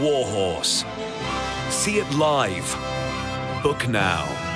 Warhorse. See it live. Book now.